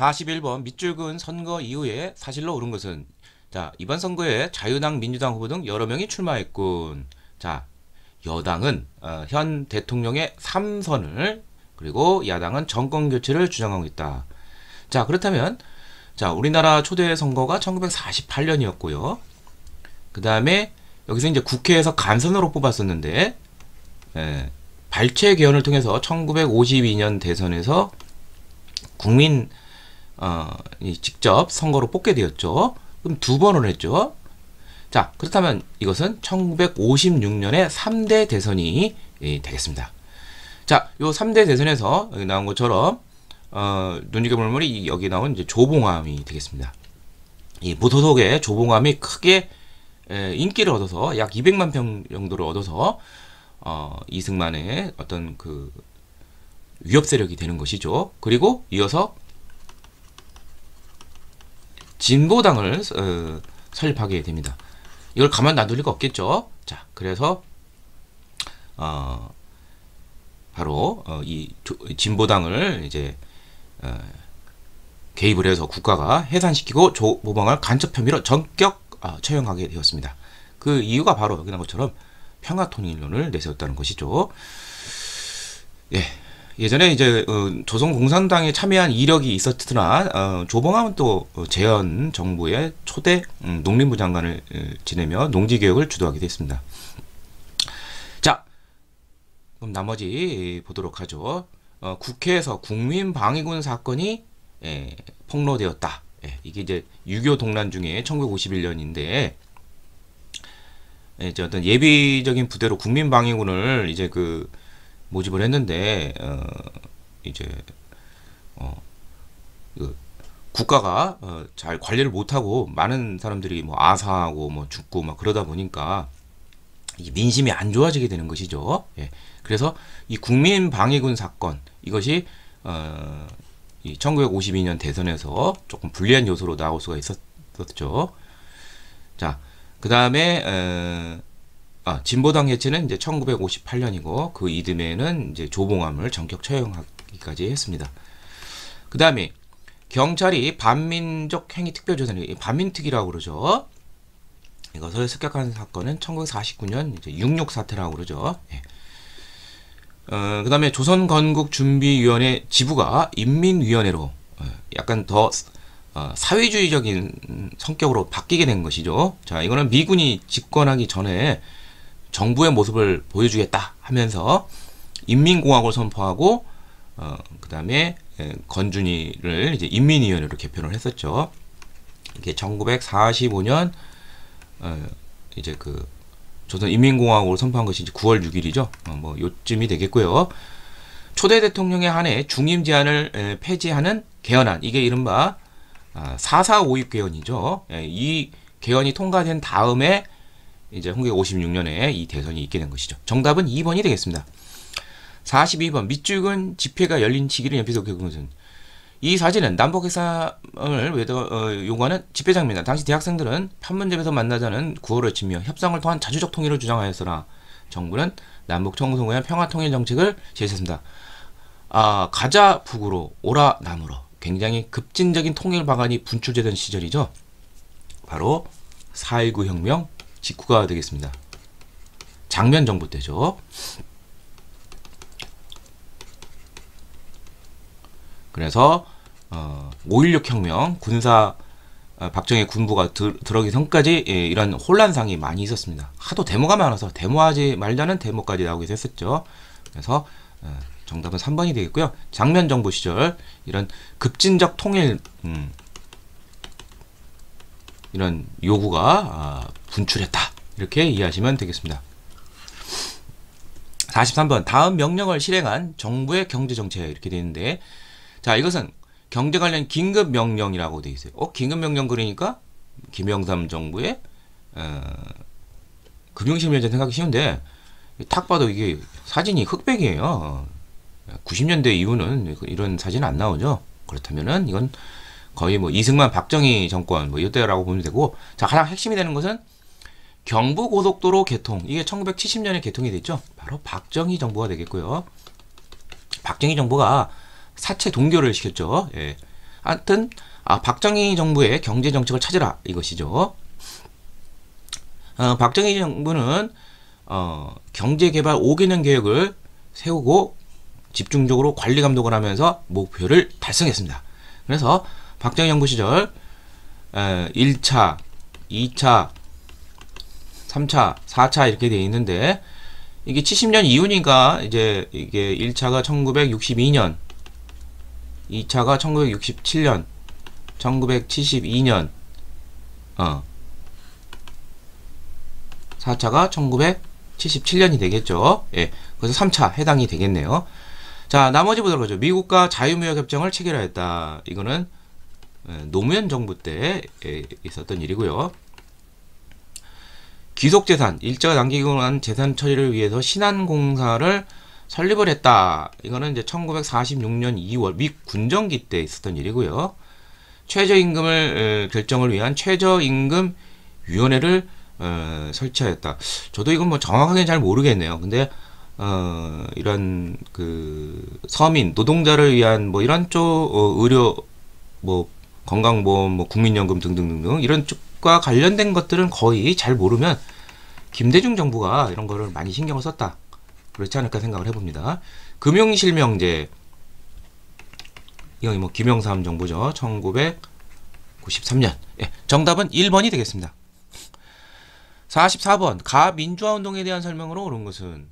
41번 밑줄근 선거 이후에 사실로 오른 것은 자 이번 선거에 자유당 민주당 후보 등 여러 명이 출마했군. 자 여당은 어, 현 대통령의 3선을 그리고 야당은 정권 교체를 주장하고 있다. 자 그렇다면 자 우리나라 초대 선거가 1948년이었고요. 그 다음에 여기서 이제 국회에서 간선으로 뽑았었는데 예, 발췌 개헌을 통해서 1952년 대선에서 국민 어, 이 직접 선거로 뽑게 되었죠. 그럼 두 번을 했죠. 자, 그렇다면 이것은 1956년에 3대 대선이 예, 되겠습니다. 자, 요 3대 대선에서 나온 것처럼 어, 눈여겨볼 물이 여기 나온 이제 조봉암이 되겠습니다. 이 무소속의 조봉암이 크게 에, 인기를 얻어서 약 200만 평 정도를 얻어서 어, 이승만의 어떤 그 위협 세력이 되는 것이죠. 그리고 이어서 진보당을 어, 설립하게 됩니다. 이걸 가만 놔둘 리가 없겠죠. 자, 그래서 어, 바로 어, 이 조, 진보당을 이제 어, 개입을 해서 국가가 해산시키고 조보방을 간첩 혐의로 전격 어, 처형하게 되었습니다. 그 이유가 바로 여기 나온 것처럼 평화통일론을 내세웠다는 것이죠. 예. 예전에 이제 어, 조선 공산당에 참여한 이력이 있었으나 어, 조봉암은 또 어, 재현 정부의 초대 음, 농림부 장관을 어, 지내며 농지개혁을 주도하게 됐습니다. 자, 그럼 나머지 보도록 하죠. 어, 국회에서 국민방위군 사건이 예, 폭로되었다. 예, 이게 이제 유교 동란 중에 1951년인데 예, 이제 어떤 예비적인 부대로 국민방위군을 이제 그 모집을 했는데 어, 이제 어, 그 국가가 어, 잘 관리를 못하고 많은 사람들이 뭐 아사하고 뭐 죽고 막 그러다 보니까 이 민심이 안 좋아지게 되는 것이죠. 예. 그래서 이 국민 방위군 사건 이것이 어, 이 1952년 대선에서 조금 불리한 요소로 나올 수가 있었죠. 자, 그 다음에 어, 아, 진보당 해체는 이제 1958년이고 그 이듬해는 이제 조봉암을 전격 처형하기까지 했습니다. 그 다음에 경찰이 반민족 행위 특별조사를 반민특위라고 그러죠. 이것을 습격한 사건은 1949년 이제 66 사태라고 그러죠. 예. 어, 그 다음에 조선건국준비위원회 지부가 인민위원회로 어, 약간 더 어, 사회주의적인 성격으로 바뀌게 된 것이죠. 자, 이거는 미군이 집권하기 전에 정부의 모습을 보여주겠다 하면서 인민공화국을 선포하고 어, 그 다음에 건준이를 이제 인민위원회로 개편을 했었죠. 이게 1945년 어, 이제 그 조선 인민공화국을 선포한 것이 이제 9월 6일이죠. 어, 뭐 요쯤이 되겠고요. 초대 대통령에 한해 중임 제한을 에, 폐지하는 개헌안 이게 이른바 아, 4452 개헌이죠. 에, 이 개헌이 통과된 다음에 이제 1956년에 이 대선이 있게 된 것이죠. 정답은 2번이 되겠습니다. 42번 밑줄근 집회가 열린 시기를 연필로 것은 이 사진은 남북 협상을 외도, 어, 요구하는 집회장입니다. 당시 대학생들은 판문점에서 만나자는 구호를 치며 협상을 통한 자주적 통일을 주장하였으나 정부는 남북 청송의 평화 통일 정책을 제시했습니다. 아, 가자 북으로 오라 남으로 굉장히 급진적인 통일 방안이 분출되던 시절이죠. 바로 4.19 혁명 직후가 되겠습니다. 장면 정부 때죠. 그래서 어, 5.16 혁명 군사 어, 박정희 군부가 들, 들어오기 전까지 예, 이런 혼란상이 많이 있었습니다. 하도 데모가 많아서 데모하지 말자는 데모까지 나오기도 했었죠. 그래서 어, 정답은 3번이 되겠고요. 장면 정부 시절 이런 급진적 통일 음, 이런 요구가 아, 분출했다. 이렇게 이해하시면 되겠습니다. 43번 다음 명령을 실행한 정부의 경제정책 이렇게 되는데 자 이것은 경제 관련 긴급 명령이라고 되어 있어요. 어 긴급 명령 그러니까 김영삼 정부의 어, 금융실명제 생각이 쉬운데 탁 봐도 이게 사진이 흑백이에요. 90년대 이후는 이런 사진 안 나오죠. 그렇다면은 이건 거의 뭐 이승만 박정희 정권 뭐 이때라고 보면 되고 자 가장 핵심이 되는 것은 경부고속도로 개통 이게 1970년에 개통이 됐죠. 바로 박정희 정부가 되겠고요. 박정희 정부가 사체 동결을 시켰죠. 예. 하여튼 아, 박정희 정부의 경제 정책을 찾으라 이것이죠. 어, 박정희 정부는 어, 경제개발 5개년 계획을 세우고 집중적으로 관리 감독을 하면서 목표를 달성했습니다. 그래서 박정희 정부 시절 에, 1차, 2차, 3차, 4차 이렇게 돼 있는데 이게 70년 이후니까 이제 이게 1차가 1962년, 2차가 1967년, 1972년, 어, 4차가 1977년이 되겠죠. 예. 그래서 3차 해당이 되겠네요. 자, 나머지 보도록 하죠. 미국과 자유무역 협정을 체결하였다. 이거는 예, 노무현 정부 때 예, 있었던 일이고요. 귀속재산, 일자가 남기고 난 재산 처리를 위해서 신한공사를 설립을 했다. 이거는 이제 1946년 2월 미 군정기 때 있었던 일이고요. 최저임금을 결정을 위한 최저임금 위원회를 어, 설치하였다. 저도 이건 뭐 정확하게 잘 모르겠네요. 근데 어, 이런 그 서민 노동자를 위한 뭐 이런 쪽 어, 의료 뭐 건강보험 뭐 국민연금 등등등등 이런 쪽과 관련된 것들은 거의 잘 모르면 김대중 정부가 이런 거를 많이 신경을 썼다. 그렇지 않을까 생각을 해봅니다. 금융실명제 이건 뭐 김영삼 정부죠. 1993년. 예, 정답은 1번이 되겠습니다. 44번 가민주화 운동에 대한 설명으로 옳은 것은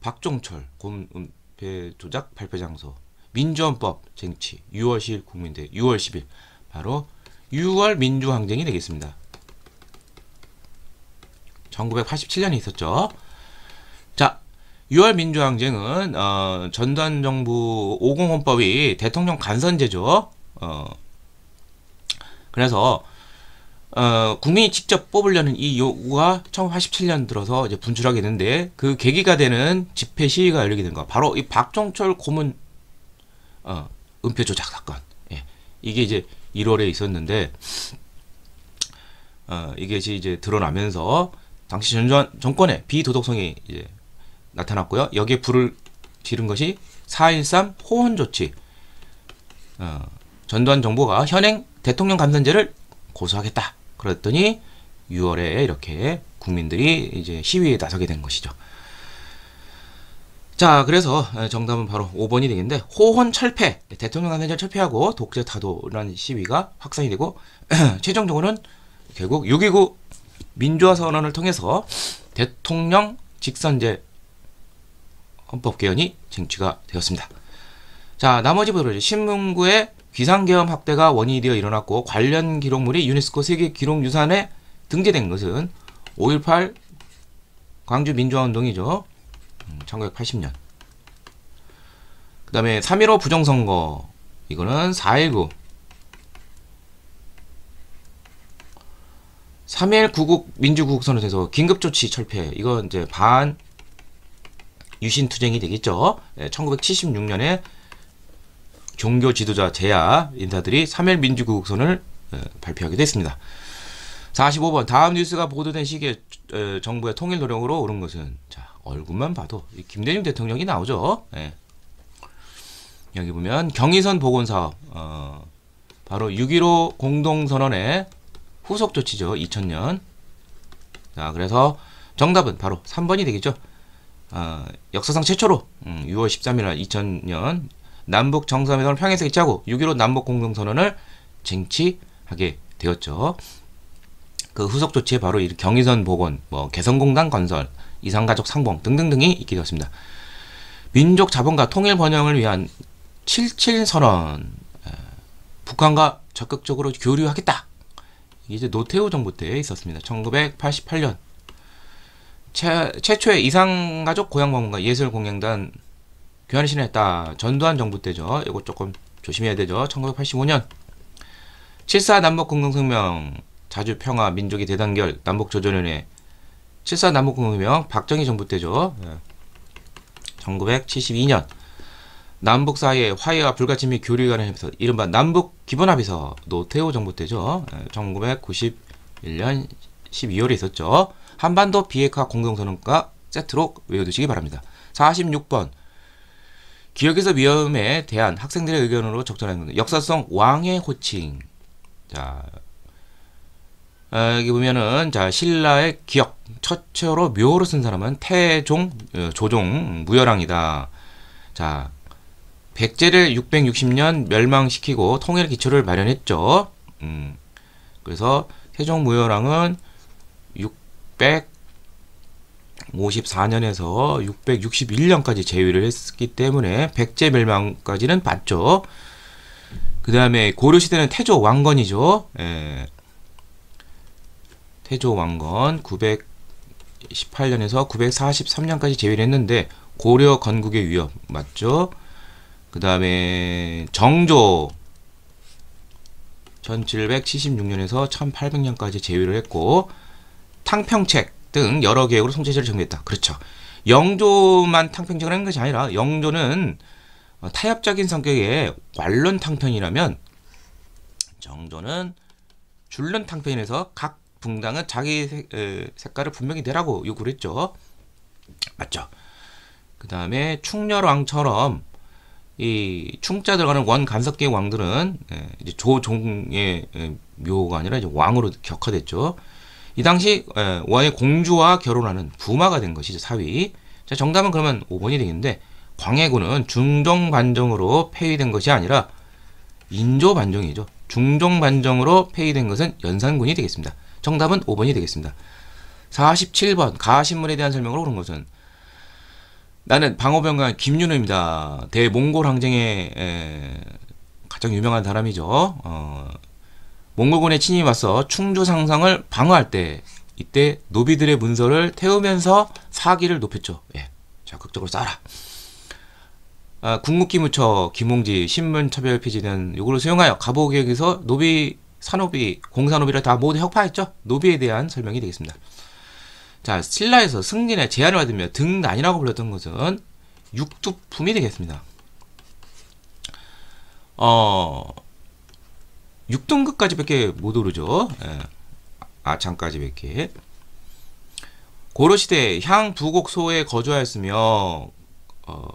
박종철 곰배 조작 발표 장소 민주헌법 쟁취 6월 10일 국민대 6월 10일 바로 6월 민주항쟁이 되겠습니다. 1987년에 있었죠. 자, 6월 민주항쟁은 어, 전두환 정부 50헌법이 대통령 간선제죠. 어, 그래서 어, 국민이 직접 뽑으려는 이 요구가 1987년 들어서 이제 분출하게 되는데 그 계기가 되는 집회 시위가 열리게 된 거. 바로 이 박종철 고문 어, 은폐 조작 사건. 예. 이게 이제 1월에 있었는데 어, 이게 이제 드러나면서 당시 전전 정권의 비도덕성이 이제 나타났고요. 여기에 불을 지른 것이 4.13 호헌 조치. 어, 전두환 정부가 현행 대통령 감선제를 고소하겠다. 그랬더니 6월에 이렇게 국민들이 이제 시위에 나서게 된 것이죠. 자, 그래서 정답은 바로 5번이 되겠는데 호헌 철폐, 대통령 간선제 철폐하고 독재 타도라는 시위가 확산이 되고 최종적으로는 결국 6.29 민주화 선언을 통해서 대통령 직선제 헌법 개헌이 쟁취가 되었습니다. 자, 나머지 보도록 신문구의 귀상계엄 확대가 원인이 되어 일어났고 관련 기록물이 유네스코 세계 기록유산에 등재된 것은 5.18 광주 민주화운동이죠. 1980년. 음, 그 다음에 3.15 부정선거. 이거는 4.19. 3.1 구국 민주구국선을 해서 긴급조치 철폐. 이거 이제 반 유신투쟁이 되겠죠. 1976년에 종교 지도자 제야 인사들이 3일 민주구국선을 발표하게 됐습니다. 45번 다음 뉴스가 보도된 시기에 정부의 통일 노력으로 오른 것은 자 얼굴만 봐도 김대중 대통령이 나오죠. 네. 여기 보면 경의선 복원사업 어, 바로 6.15 공동선언의 후속 조치죠. 2000년 자 그래서 정답은 바로 3번이 되겠죠. 어, 역사상 최초로 음, 6월 13일 날 2000년 남북 정상회담을 평양에서 개최하고 6.15 남북 공동선언을 쟁취하게 되었죠. 그 후속 조치에 바로 이 경의선 복원, 뭐 개성공단 건설, 이산가족 상봉 등등등이 있게 되었습니다. 민족 자본과 통일 번영을 위한 77 선언, 북한과 적극적으로 교류하겠다. 이제 노태우 정부 때 있었습니다. 1988년 최, 최초의 이상가족 고향방문과 예술공연단 교환을 신했다. 전두환 정부 때죠. 이거 조금 조심해야 되죠. 1985년 7사 남북공동성명 자주 평화 민족의 대단결 남북조전연회 7사 남북공동성명 박정희 정부 때죠. 1972년 남북 사이의 화해와 불가침 및 교류에 관한 협서 이른바 남북 기본합의서 노태우 정부 때죠. 1991년 12월에 있었죠. 한반도 비핵화 공동선언과 세트로 외워두시기 바랍니다. 46번 기억에서 위험에 대한 학생들의 의견으로 적절한. 역사성 왕의 호칭. 자, 아, 여기 보면은 자 신라의 기억 최초로 묘로 쓴 사람은 태종 어, 조종 무열왕이다. 자 백제를 660년 멸망시키고 통일 기초를 마련했죠. 음, 그래서 태종 무열왕은 654년에서 661년까지 재위를 했기 때문에 백제 멸망까지는 맞죠. 그 다음에 고려 시대는 태조 왕건이죠. 예. 태조 왕건 918년에서 943년까지 재위를 했는데 고려 건국의 위협 맞죠? 그 다음에 정조 1776년에서 1800년까지 재위를 했고 탕평책 등 여러 계획으로 송체제를 정비했다. 그렇죠. 영조만 탕평책을 한 것이 아니라 영조는 어, 타협적인 성격의 완론 탕평이라면 정조는 줄론 탕평에서 각 붕당은 자기 색깔을 분명히 내라고 요구를 했죠. 맞죠? 그 다음에 충렬왕처럼 이 충자 들어가는 원 간섭계 왕들은 예, 이제 조종의 예, 묘가 아니라 이제 왕으로 격화됐죠. 이 당시 예, 원의 공주와 결혼하는 부마가 된 것이죠 사위. 자 정답은 그러면 5번이 되겠는데 광해군은 중종 반정으로 폐위된 것이 아니라 인조 반정이죠. 중종 반정으로 폐위된 것은 연산군이 되겠습니다. 정답은 5번이 되겠습니다. 47번 가신문에 대한 설명으로 그런 것은 나는 방어병관 김윤호입니다. 대몽골 항쟁의 에, 가장 유명한 사람이죠. 어, 몽골군의 침입이 와서 충주 상상을 방어할 때 이때 노비들의 문서를 태우면서 사기를 높였죠. 예, 적극적으로 쏴라. 아, 궁극기무처 김홍지 신문차별 폐지된 요구를 수용하여 가보개혁에서 노비 산업이 공산노비를 다 모두 혁파했죠. 노비에 대한 설명이 되겠습니다. 자, 신라에서 승진에 제한을 받으며 등난이라고 불렸던 것은 육두품이 되겠습니다. 어, 6등급까지 밖에 못 오르죠. 예. 아창까지 밖에. 고려시대 향 부곡소에 거주하였으며 어,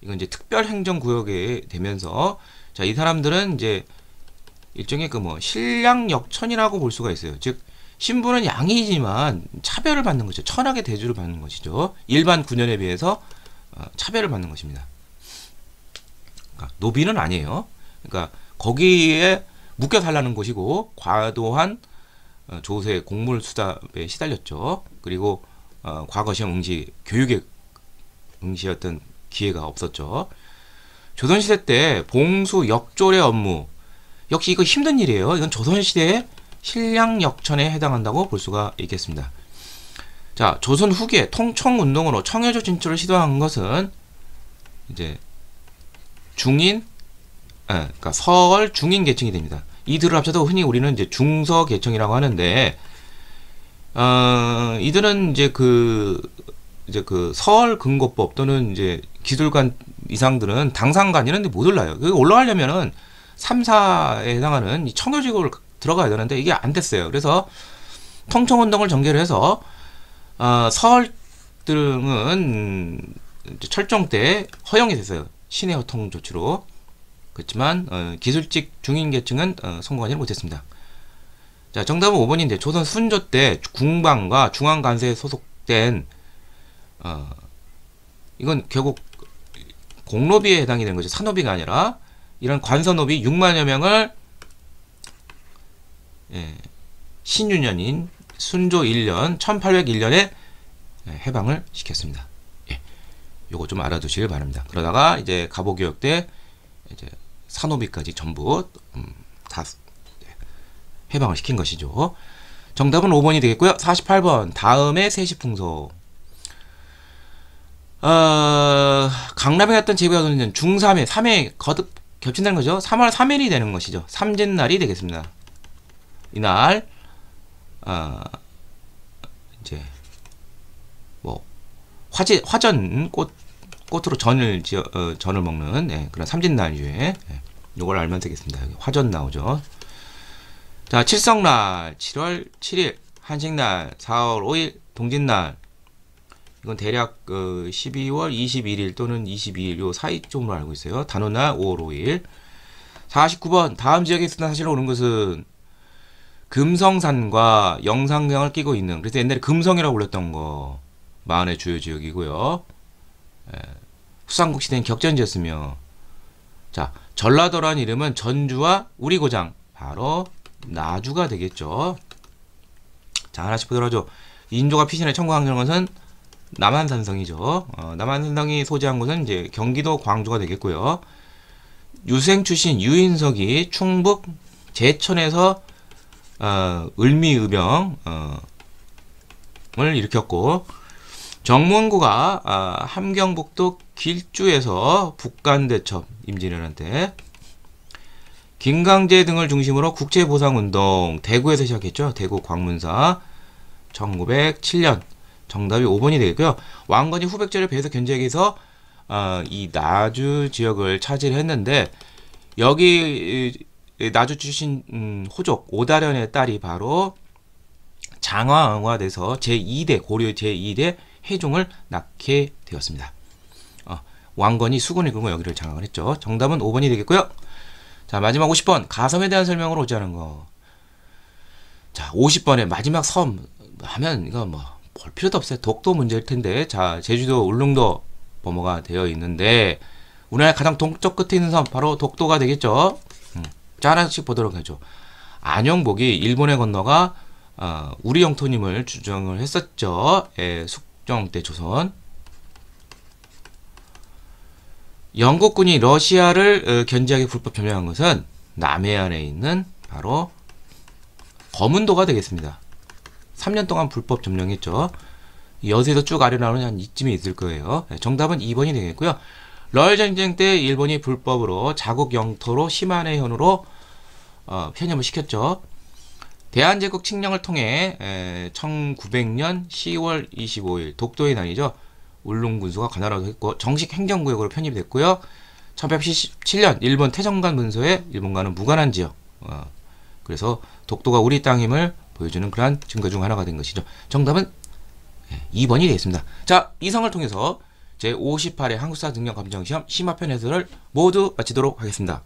이건 이제 특별행정구역에 되면서 자, 이 사람들은 이제 일종의 그 뭐 신량역천이라고 볼 수가 있어요. 즉 신부는 양이지만 차별을 받는 것이죠. 천하의 대주를 받는 것이죠. 일반 군연에 비해서 어, 차별을 받는 것입니다. 그러니까 노비는 아니에요. 그러니까 거기에 묶여 살라는 곳이고 과도한 어, 조세 공물 수답에 시달렸죠. 그리고 어, 과거 시험 응시 교육에 응시였던 기회가 없었죠. 조선시대 때 봉수 역졸의 업무 역시 이거 힘든 일이에요. 이건 조선시대의 신량 역천에 해당한다고 볼 수가 있겠습니다. 자, 조선 후기에 통청 운동으로 청해조 진출을 시도한 것은 이제 중인, 아, 그러니까 서울 중인 계층이 됩니다. 이들을 합쳐서 흔히 우리는 이제 중서 계층이라고 하는데, 어, 이들은 이제 그 이제 그 서울 근거법 또는 이제 기술관 이상들은 당상관 이런 데 못 올라요. 그 올라가려면은 3사에 해당하는 이 청교직을 들어가야 되는데 이게 안 됐어요. 그래서 통청운동을 전개를 해서 어, 서울 등은 철종 때 허용이 됐어요. 시내 허통 조치로. 그렇지만 어, 기술직 중인 계층은 어, 성공하지 못했습니다. 자, 정답은 5번인데 조선 순조 때 궁방과 중앙간세에 소속된 어, 이건 결국 공로비에 해당이 되는 거죠. 산업비가 아니라 이런 관선업이 6만여 명을 예, 신유년인 순조 1년 1801년에 예, 해방을 시켰습니다. 예, 요거 좀 알아두시길 바랍니다. 그러다가 이제 갑오개혁 때 이제 산업비까지 전부 음, 다 예, 해방을 시킨 것이죠. 정답은 5번이 되겠고요. 48번 다음에 세시풍소 어, 강남에 갔던 도는 중3회 3회 거듭 겹친다는 거죠. 3월 3일이 되는 것이죠. 삼진날이 되겠습니다. 이날 어, 이제 뭐 화제 화전 꽃 꽃으로 전을 지어 어, 전을 먹는 네, 그런 삼진날 이후에 네, 요걸 알면 되겠습니다. 여기 화전 나오죠. 자, 칠성날 7월 7일, 한식날 4월 5일, 동짓날 이건 대략 그 12월 21일 또는 22일 요 사이쯤으로 알고 있어요. 단오날 5월 5일. 49번 다음 지역에 있으나 사실 오는 것은 금성산과 영산강을 끼고 있는 그래서 옛날에 금성이라고 불렀던 거 마흔의 주요 지역이고요. 예, 후삼국 시대는 격전지였으며 자 전라도라는 이름은 전주와 우리 고장 바로 나주가 되겠죠. 자 하나씩 보도록 하죠. 인조가 피신에 청구한 것은 남한산성이죠. 어, 남한산성이 소재한 곳은 이제 경기도 광주가 되겠고요. 유생 출신 유인석이 충북 제천에서 어, 을미의병 어, 을 일으켰고 정문구가 아, 함경북도 길주에서 북간대첩 임진왜란때 김강재 등을 중심으로 국제보상운동 대구에서 시작했죠. 대구 광문사 1907년 정답이 5번이 되겠고요. 왕건이 후백제를 배에서 견제해서 어, 이 나주 지역을 차지를 했는데 여기 이, 나주 출신 음, 호족 오다련의 딸이 바로 장화응화 돼서 제2대 고려 제2대 해종을 낳게 되었습니다. 어, 왕건이 수군을 끌고 여기를 장악을 했죠. 정답은 5번이 되겠고요. 자 마지막 50번 가섬에 대한 설명으로 않은 거. 자 50번에 마지막 섬 하면 이거 뭐 볼 필요도 없어요. 독도 문제일 텐데 자 제주도 울릉도 범어가 되어 있는데 우리나라 가장 동쪽 끝에 있는 섬 바로 독도가 되겠죠. 음, 자 하나씩 보도록 하죠. 안영복이 일본에 건너가 어, 우리 영토님을 주장을 했었죠. 예, 숙정 때 조선. 영국군이 러시아를 어, 견제하게 불법 점령한 것은 남해안에 있는 바로 검은도가 되겠습니다. 3년 동안 불법 점령했죠. 여수에서 쭉 아래 나오는 한 이쯤에 있을 거예요. 네, 정답은 2번이 되겠고요. 러일 전쟁 때 일본이 불법으로 자국 영토로 시마네 현으로 어, 편입을 시켰죠. 대한제국 칙령을 통해 에, 1900년 10월 25일 독도의 날이죠. 울릉군수가 관할하게 했고 정식 행정구역으로 편입이 됐고요. 1877년 일본 태정관 문서에 일본과는 무관한 지역. 어, 그래서 독도가 우리 땅임을 보여주는 그러한 증거 중 하나가 된 것이죠. 정답은 2번이 되겠습니다. 자, 이성을 통해서 제58회 한국사 능력 감정 시험 심화편 해설을 모두 마치도록 하겠습니다.